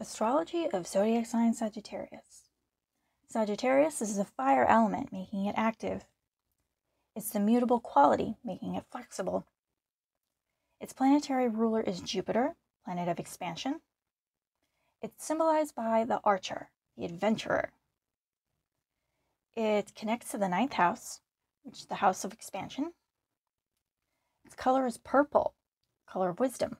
Astrology of zodiac sign Sagittarius. Sagittarius is the fire element, making it active. It's the mutable quality, making it flexible. Its planetary ruler is Jupiter, planet of expansion. It's symbolized by the archer, the adventurer. It connects to the ninth house, which is the house of expansion. Its color is purple, color of wisdom.